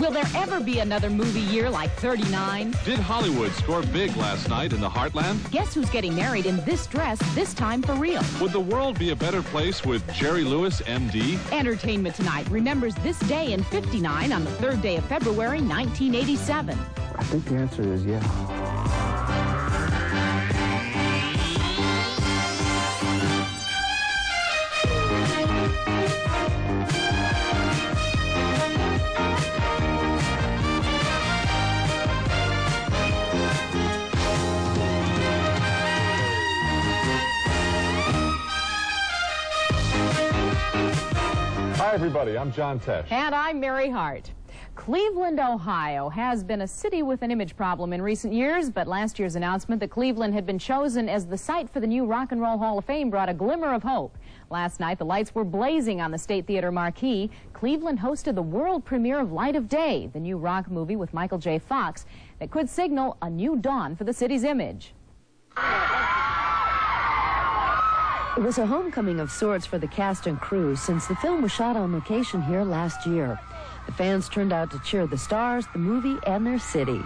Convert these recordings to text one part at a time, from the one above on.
Will there ever be another movie year like 39? Did Hollywood score big last night in the Heartland? Guess who's getting married in this dress, this time for real? Would the world be a better place with Jerry Lewis, MD? Entertainment Tonight remembers this day in 59 on the third day of February, 1987. I think the answer is yeah. Hi, everybody. I'm John Tesh. And I'm Mary Hart. Cleveland, Ohio has been a city with an image problem in recent years, but last year's announcement that Cleveland had been chosen as the site for the new Rock and Roll Hall of Fame brought a glimmer of hope. Last night, the lights were blazing on the State Theater marquee. Cleveland hosted the world premiere of Light of Day, the new rock movie with Michael J. Fox that could signal a new dawn for the city's image. It was a homecoming of sorts for the cast and crew since the film was shot on location here last year. The fans turned out to cheer the stars, the movie, and their city.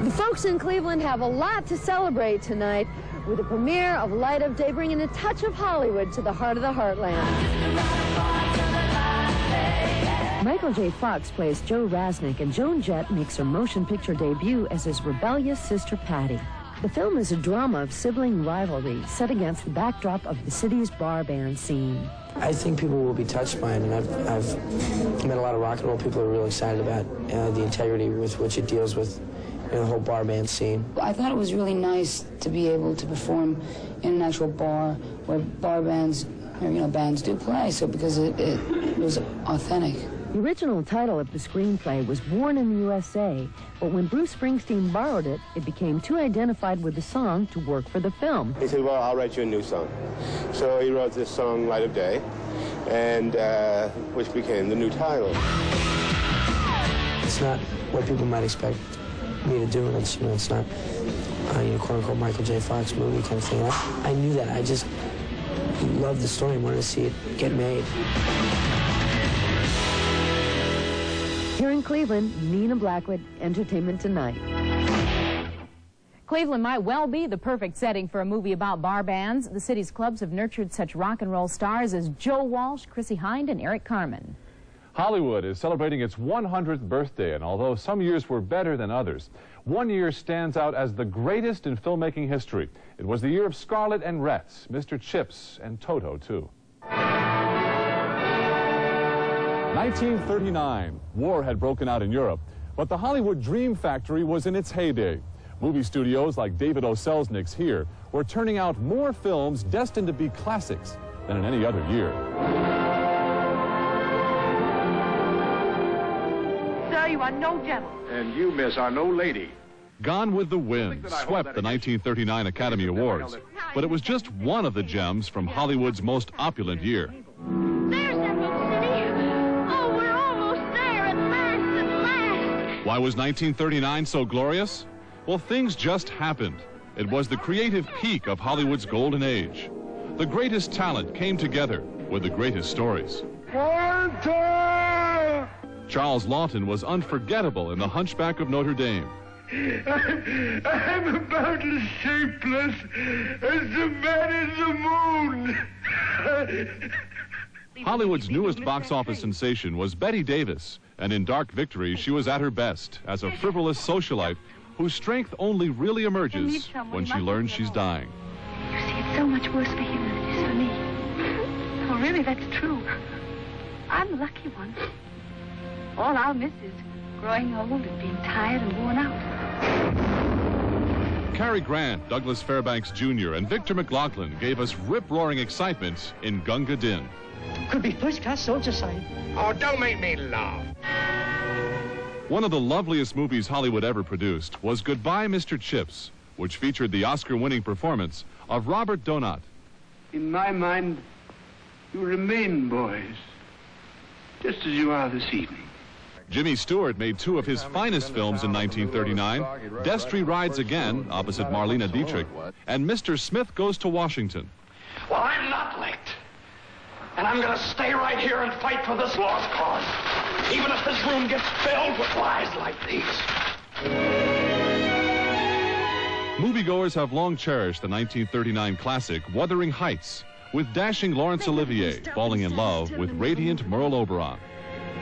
The folks in Cleveland have a lot to celebrate tonight with the premiere of Light of Day bringing a touch of Hollywood to the heart of the heartland. Michael J. Fox plays Joe Rasnick, and Joan Jett makes her motion picture debut as his rebellious sister Patty. The film is a drama of sibling rivalry set against the backdrop of the city's bar band scene. I think people will be touched by it, and I've, I've met a lot of rock and roll people who are really excited about uh, the integrity with which it deals with you know, the whole bar band scene. I thought it was really nice to be able to perform in an actual bar where bar bands, or, you know, bands do play. So because it, it was authentic. The original title of the screenplay was Born in the USA, but when Bruce Springsteen borrowed it, it became too identified with the song to work for the film. He said, well, I'll write you a new song. So he wrote this song, Light of Day, and uh, which became the new title. It's not what people might expect me to do, and it's, you know, it's not, uh, you know, quote-unquote Michael J. Fox movie kind of thing. I, I knew that. I just loved the story and wanted to see it get made. Here in Cleveland, Nina Blackwood, Entertainment Tonight. Cleveland might well be the perfect setting for a movie about bar bands. The city's clubs have nurtured such rock and roll stars as Joe Walsh, Chrissie Hynde, and Eric Carmen. Hollywood is celebrating its 100th birthday, and although some years were better than others, one year stands out as the greatest in filmmaking history. It was the year of Scarlett and Rex, Mr. Chips, and Toto, too. 1939. War had broken out in Europe, but the Hollywood Dream Factory was in its heyday. Movie studios like David O. Selznick's here were turning out more films destined to be classics than in any other year. Sir, you are no gentleman. And you, miss, are no lady. Gone with the Wind swept the 1939 Academy Awards, but it was just one of the gems from Hollywood's most opulent year. Why was 1939 so glorious? Well, things just happened. It was the creative peak of Hollywood's golden age. The greatest talent came together with the greatest stories. Charles Laughton was unforgettable in The Hunchback of Notre Dame. I'm about as shapeless as the man in the moon. Hollywood's newest box office sensation was Bette Davis, and in Dark Victory, she was at her best as a frivolous socialite whose strength only really emerges when she learns she's dying. You see, it's so much worse for him than it is for me. Oh, really, that's true. I'm the lucky one. All I'll miss is growing old and being tired and worn out. Cary Grant, Douglas Fairbanks Jr., and Victor McLaglen gave us rip-roaring excitement in Gunga Din. Could be first-class soldier sign. Oh, don't make me laugh. One of the loveliest movies Hollywood ever produced was Goodbye, Mr. Chips, which featured the Oscar-winning performance of Robert Donat. In my mind, you remain boys, just as you are this evening. Jimmy Stewart made two of his finest films in 1939, Destry Rides Again, opposite Marlene Dietrich, and Mr. Smith Goes to Washington. Well, I'm not licked. And I'm gonna stay right here and fight for this lost cause. Even if this room gets filled with lies like these. Moviegoers have long cherished the 1939 classic Wuthering Heights, with dashing Laurence Olivier falling in love with radiant Merle Oberon.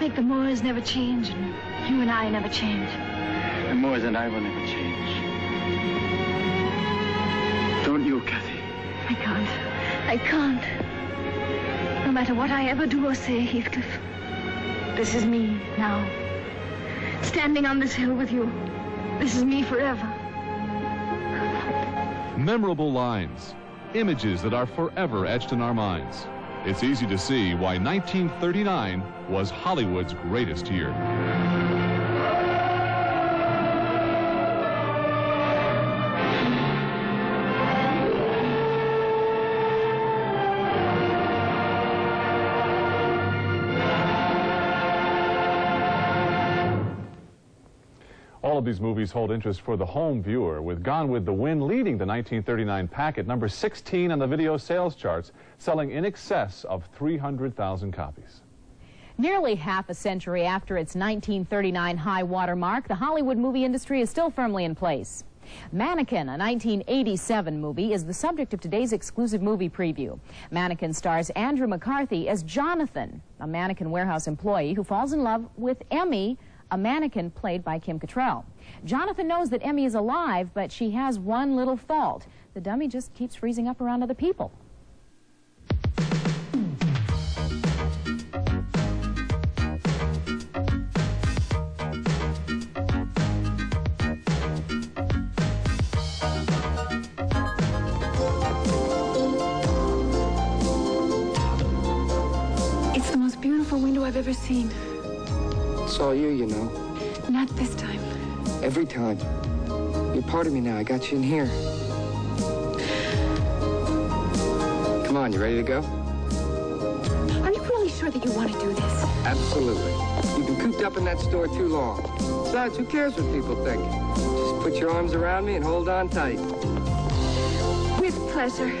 Make the Moors never change, and you and I never change. The Moors and I will never change. Don't you, Cathy? I can't. I can't. No matter what I ever do or say, Heathcliff, this is me now. Standing on this hill with you. This is me forever. Memorable lines, images that are forever etched in our minds. It's easy to see why 1939 was Hollywood's greatest year. Of these movies hold interest for the home viewer, with Gone with the Wind leading the 1939 pack at number 16 on the video sales charts, selling in excess of 300,000 copies. Nearly half a century after its 1939 high water mark, the Hollywood movie industry is still firmly in place. Mannequin, a 1987 movie, is the subject of today's exclusive movie preview. Mannequin stars Andrew McCarthy as Jonathan, a mannequin warehouse employee who falls in love with Emmy, a mannequin played by Kim Cattrall. Jonathan knows that Emmy is alive, but she has one little fault. The dummy just keeps freezing up around other people. It's the most beautiful window I've ever seen. It's all you, you know. Not this time. Every time. You're part of me now. I got you in here. Come on, you ready to go? Are you really sure that you want to do this? Absolutely. You've been cooped up in that store too long. Besides, who cares what people think? Just put your arms around me and hold on tight. With pleasure.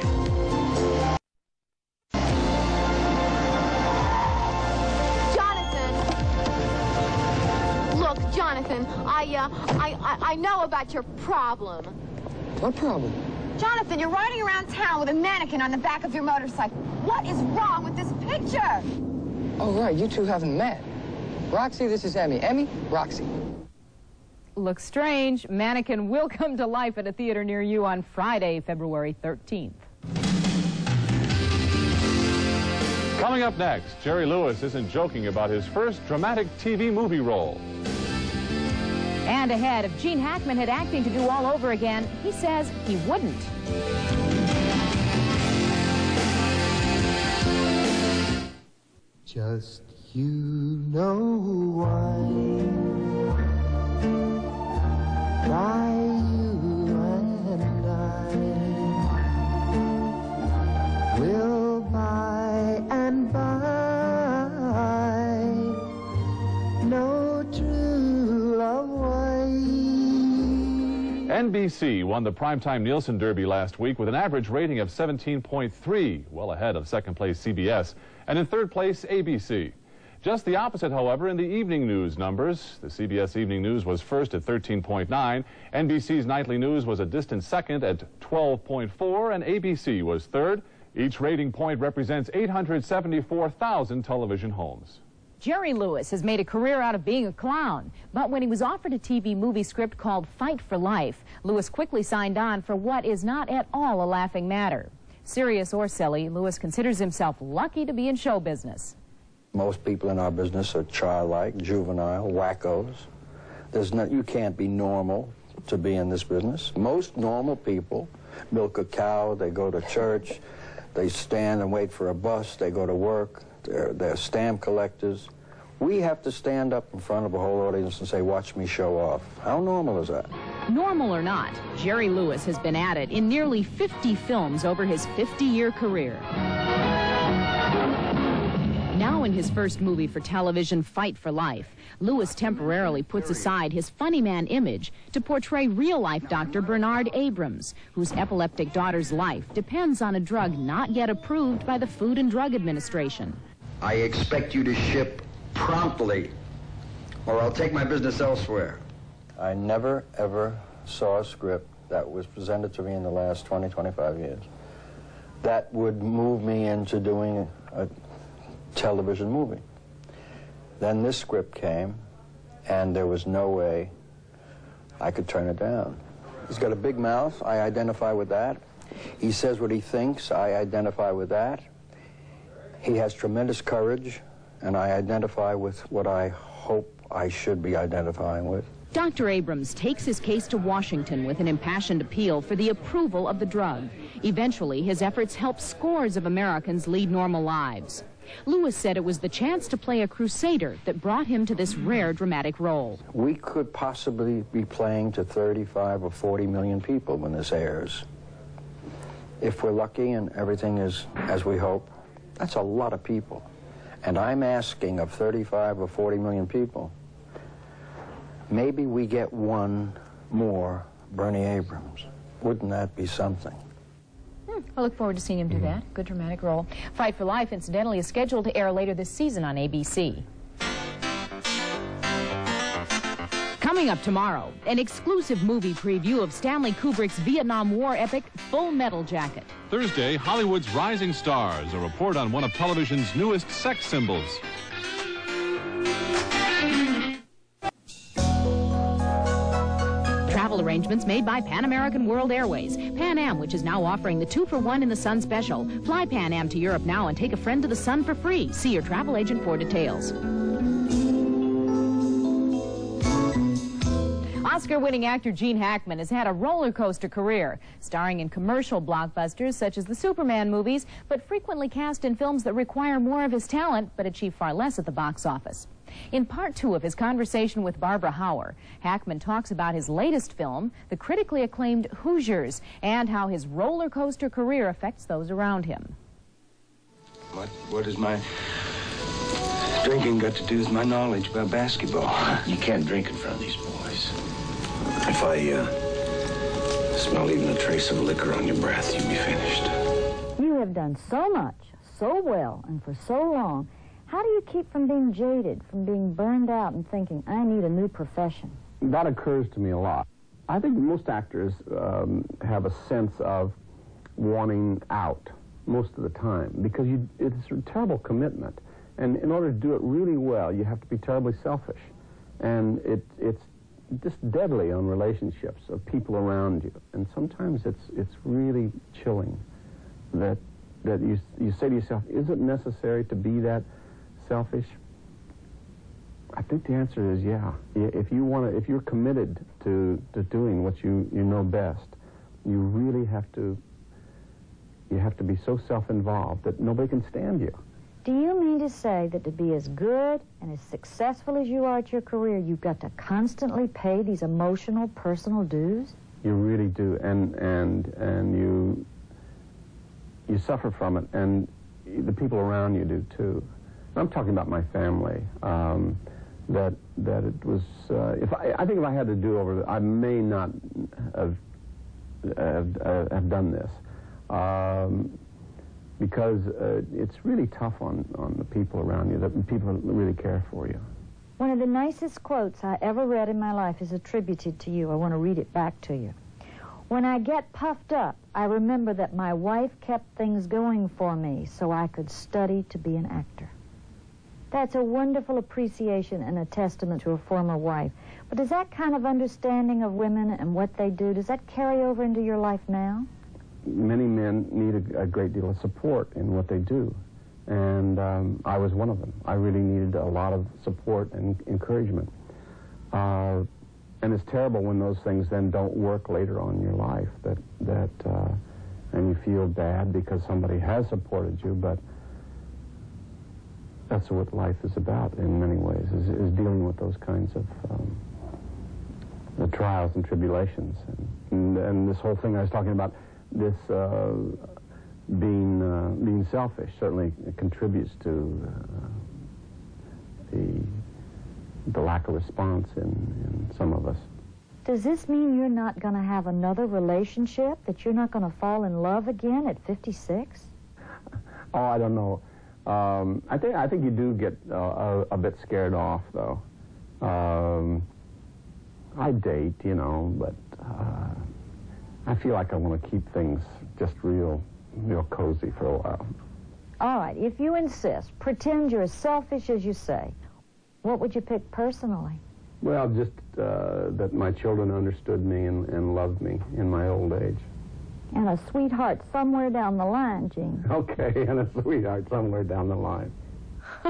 I, I, I know about your problem. What problem? Jonathan, you're riding around town with a mannequin on the back of your motorcycle. What is wrong with this picture? Oh, right. You two haven't met. Roxy, this is Emmy. Emmy, Roxy. Looks strange. Mannequin will come to life at a theater near you on Friday, February 13th. Coming up next, Jerry Lewis isn't joking about his first dramatic TV movie role. And ahead, if Gene Hackman had acting to do all over again, he says he wouldn't. Just you know why. By NBC won the Primetime Nielsen Derby last week with an average rating of 17.3, well ahead of second place CBS, and in third place ABC. Just the opposite, however, in the evening news numbers. The CBS Evening News was first at 13.9, NBC's Nightly News was a distant second at 12.4, and ABC was third. Each rating point represents 874,000 television homes. Jerry Lewis has made a career out of being a clown, but when he was offered a TV movie script called Fight for Life, Lewis quickly signed on for what is not at all a laughing matter. Serious or silly, Lewis considers himself lucky to be in show business. Most people in our business are childlike, juvenile, wackos. There's no, you can't be normal to be in this business. Most normal people milk a cow, they go to church, they stand and wait for a bus, they go to work, they're, they're stamp collectors. We have to stand up in front of a whole audience and say, watch me show off. How normal is that? Normal or not, Jerry Lewis has been at it in nearly 50 films over his 50-year career. Now in his first movie for television, Fight for Life, Lewis temporarily puts aside his funny man image to portray real-life Dr. Bernard Abrams, whose epileptic daughter's life depends on a drug not yet approved by the Food and Drug Administration. I expect you to ship promptly, or I'll take my business elsewhere. I never, ever saw a script that was presented to me in the last 20, 25 years that would move me into doing a, television movie. Then this script came, and there was no way I could turn it down. He's got a big mouth. I identify with that. He says what he thinks. I identify with that. He has tremendous courage, and I identify with what I hope I should be identifying with. Dr. Abrams takes his case to Washington with an impassioned appeal for the approval of the drug. Eventually, his efforts help scores of Americans lead normal lives. Lewis said it was the chance to play a crusader that brought him to this rare dramatic role. We could possibly be playing to 35 or 40 million people when this airs. If we're lucky and everything is as we hope, that's a lot of people. And I'm asking of 35 or 40 million people, maybe we get one more Bernie Abrams. Wouldn't that be something? Hmm, I look forward to seeing him do that. Good dramatic role. Fight for Life, incidentally, is scheduled to air later this season on ABC. Coming up tomorrow, an exclusive movie preview of Stanley Kubrick's Vietnam War epic Full Metal Jacket. Thursday, Hollywood's rising stars, a report on one of television's newest sex symbols. Travel arrangements made by Pan American World Airways. Pan Am, which is now offering the two for one in the sun special. Fly Pan Am to Europe now and take a friend to the sun for free. See your travel agent for details. Oscar winning actor Gene Hackman has had a roller coaster career, starring in commercial blockbusters such as the Superman movies, but frequently cast in films that require more of his talent but achieve far less at the box office. In part two of his conversation with Barbara Howar, Hackman talks about his latest film, the critically acclaimed Hoosiers, and how his roller coaster career affects those around him. What, what is my drinking got to do with my knowledge about basketball? You can't drink in front of these boys. If I uh, smell even a trace of liquor on your breath, you'll be finished. You have done so much, so well, and for so long. How do you keep from being jaded, from being burned out and thinking, I need a new profession? That occurs to me a lot. I think most actors um, have a sense of wanting out most of the time because you, it's a terrible commitment. And in order to do it really well, you have to be terribly selfish. And it, it's just deadly on relationships of people around you. And sometimes it's, it's really chilling that, that you, you say to yourself, is it necessary to be that selfish? I think the answer is yeah. If you want to, if you're committed to, to doing what you, you know best, you really have to, you have to be so self-involved that nobody can stand you. Do you mean to say that to be as good and as successful as you are at your career, you've got to constantly pay these emotional, personal dues? You really do, and and and you you suffer from it, and the people around you do too. I'm talking about my family. Um, that that it was. Uh, if I, I think if I had to do over, I may not have have, have done this. Um, because uh, it's really tough on, on the people around you, that people really care for you. One of the nicest quotes I ever read in my life is attributed to you. I want to read it back to you. When I get puffed up, I remember that my wife kept things going for me so I could study to be an actor. That's a wonderful appreciation and a testament to a former wife. But does that kind of understanding of women and what they do, does that carry over into your life now? Many men need a, a, great deal of support in what they do. And um, I was one of them. I really needed a lot of support and encouragement. Uh, and it's terrible when those things then don't work later on in your life, that, that, uh, and you feel bad because somebody has supported you, but that's what life is about in many ways, is, is dealing with those kinds of um, the trials and tribulations. And, and, and this whole thing I was talking about, this uh, being uh, being selfish certainly contributes to uh, lack of response in, in some of us. Does this mean you're not going to have another relationship? That you're not going to fall in love again at 56? Oh, I don't know. Um, I think I think you do get uh, a, a, bit scared off, though. Um, I date, you know, but uh, I feel like I want to keep things just real, real cozy for a while. All right, if you insist, pretend you're as selfish as you say. What would you pick personally? Well, just uh, that my children understood me and, and loved me in my old age. And a sweetheart somewhere down the line, Gene. Okay, and a sweetheart somewhere down the line.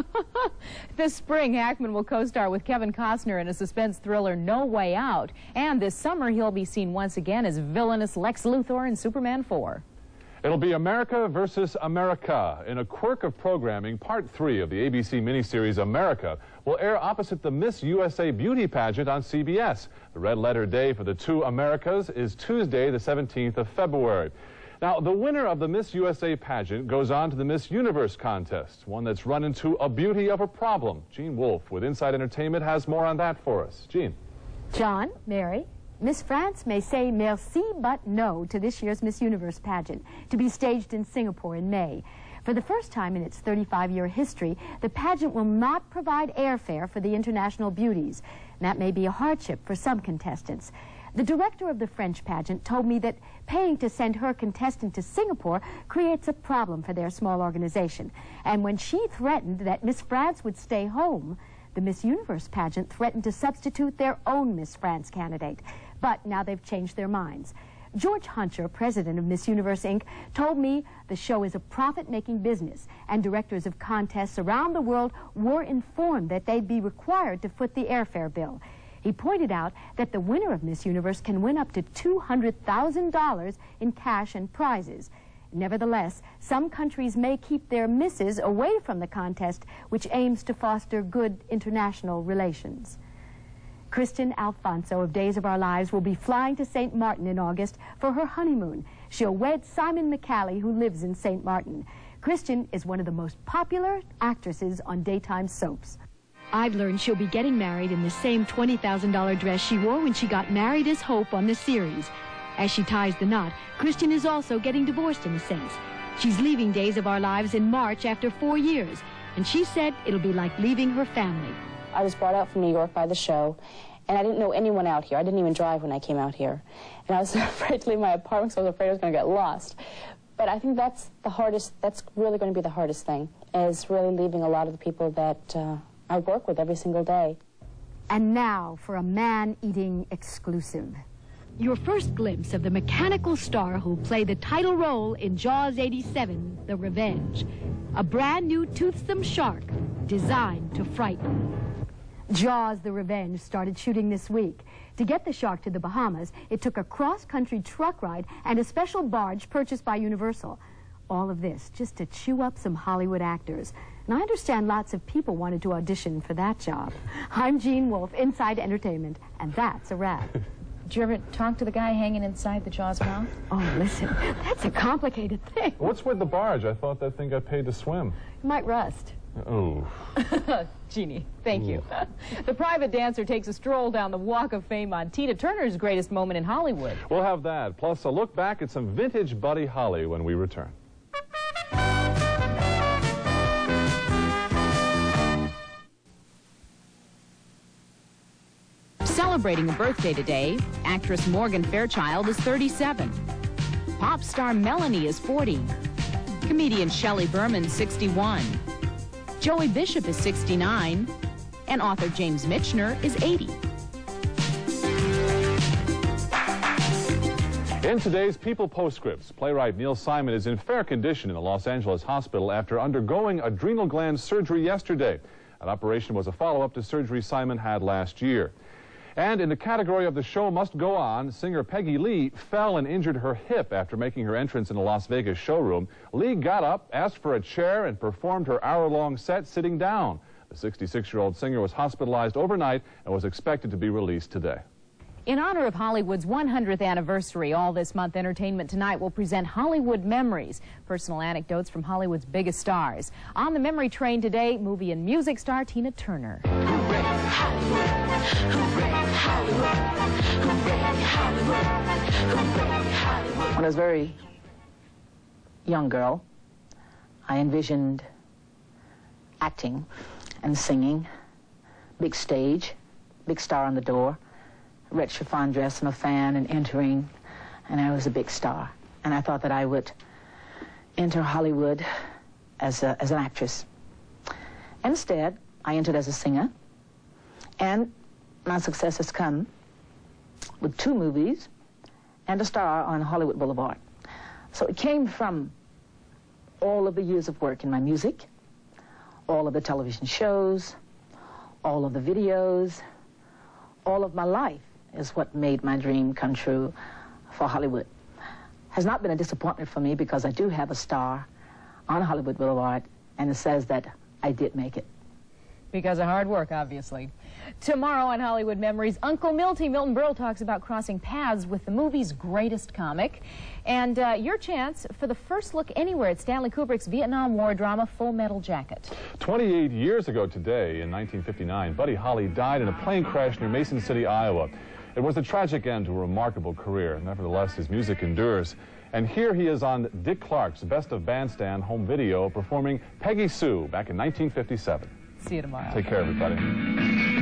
this spring, Hackman will co-star with Kevin Costner in a suspense thriller, No Way Out. And this summer, he'll be seen once again as villainous Lex Luthor in Superman 4. It'll be America versus America. In a quirk of programming, part three of the ABC miniseries America will air opposite the Miss USA beauty pageant on CBS. The red letter day for the two Americas is Tuesday, the 17th of February. Now, the winner of the Miss USA pageant goes on to the Miss Universe contest, one that's run into a beauty of a problem. Jeanne Wolf with Inside Entertainment has more on that for us. Jeanne. John, Mary, Miss France may say merci but no to this year's Miss Universe pageant, to be staged in Singapore in May. For the first time in its 35-year history, the pageant will not provide airfare for the international beauties. And that may be a hardship for some contestants. The director of the French pageant told me that paying to send her contestant to Singapore creates a problem for their small organization. And when she threatened that Miss France would stay home, the Miss Universe pageant threatened to substitute their own Miss France candidate. But now they've changed their minds. George Hunter, president of Miss Universe, Inc., told me the show is a profit-making business, and directors of contests around the world were informed that they'd be required to foot the airfare bill. He pointed out that the winner of Miss Universe can win up to $200,000 in cash and prizes. Nevertheless, some countries may keep their misses away from the contest, which aims to foster good international relations. Kristian Alfonso of Days of Our Lives will be flying to St. Martin in August for her honeymoon. She'll wed Simon McCallie, who lives in St. Martin. Kristian is one of the most popular actresses on daytime soaps. I've learned she'll be getting married in the same $20,000 dress she wore when she got married as Hope on the series. As she ties the knot, Kristian is also getting divorced in a sense. She's leaving Days of Our Lives in March after four years, and she said it'll be like leaving her family. I was brought out from New York by the show, and I didn't know anyone out here. I didn't even drive when I came out here. And I was afraid to leave my apartment because I was afraid I was going to get lost. But I think that's the hardest, that's really going to be the hardest thing, is really leaving a lot of the people that uh, I work with every single day. And now for a man-eating exclusive. Your first glimpse of the mechanical star who'll play the title role in Jaws 87, The Revenge. A brand new toothsome shark designed to frighten. Jaws the Revenge started shooting this week. To get the shark to the Bahamas, it took a cross-country truck ride and a special barge purchased by Universal. All of this just to chew up some Hollywood actors. And I understand lots of people wanted to audition for that job. I'm Jeanne Wolf, Inside Entertainment, and that's a wrap. Did you ever talk to the guy hanging inside the Jaws mouth? Oh, listen, that's a complicated thing. What's with the barge? I thought that thing got paid to swim. It might rust. Oh. Jeannie, thank you. the private dancer takes a stroll down the Walk of Fame on Tina Turner's greatest moment in Hollywood. We'll have that, plus a look back at some vintage Buddy Holly when we return. Celebrating a birthday today, actress Morgan Fairchild is 37. Pop star Melanie is 40. Comedian Shelley Berman, 61. Joey Bishop is 69. And author James Michener is 80. In today's People Postscripts, playwright Neil Simon is in fair condition in the Los Angeles hospital after undergoing adrenal gland surgery yesterday. That operation was a follow-up to surgery Simon had last year. And in the category of the show must go on, singer Peggy Lee fell and injured her hip after making her entrance in a Las Vegas showroom. Lee got up, asked for a chair, and performed her hour-long set sitting down. The 66-year-old singer was hospitalized overnight and was expected to be released today. In honor of Hollywood's 100th anniversary, all this month Entertainment Tonight will present Hollywood Memories, personal anecdotes from Hollywood's biggest stars. On the memory train today, movie and music star Tina Turner. When I was a very young girl, I envisioned acting and singing, big stage, big star on the door, red chiffon dress and a fan and entering, and I was a big star. And I thought that I would enter Hollywood as, a, as an actress. Instead, I entered as a singer, and my success has come with two movies and a star on Hollywood Boulevard. So it came from all of the years of work in my music, all of the television shows, all of the videos, all of my life is what made my dream come true for Hollywood. Has not been a disappointment for me because I do have a star on Hollywood Boulevard, and it says that I did make it. Because of hard work, obviously. Tomorrow on Hollywood Memories, Uncle Milty, Milton Berle, talks about crossing paths with the movie's greatest comic. And uh, your chance for the first look anywhere at Stanley Kubrick's Vietnam War drama, Full Metal Jacket. 28 years ago today, in 1959, Buddy Holly died in a plane crash near Mason City, Iowa. It was a tragic end to a remarkable career. Nevertheless, his music endures. And here he is on Dick Clark's Best of Bandstand home video performing Peggy Sue back in 1957. See you tomorrow. Take care, everybody.